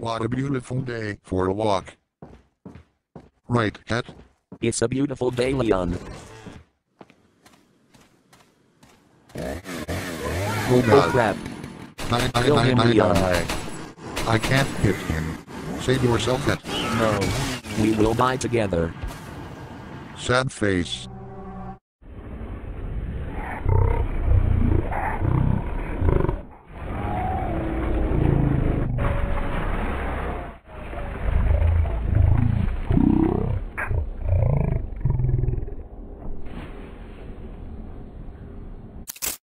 What a beautiful day for a walk. Right, cat? It's a beautiful day, Leon. Oh Oh crap. I, I, Kill I, him, I, Leon. I, I can't hit him. Save yourself, cat. No. We will die together. Sad face.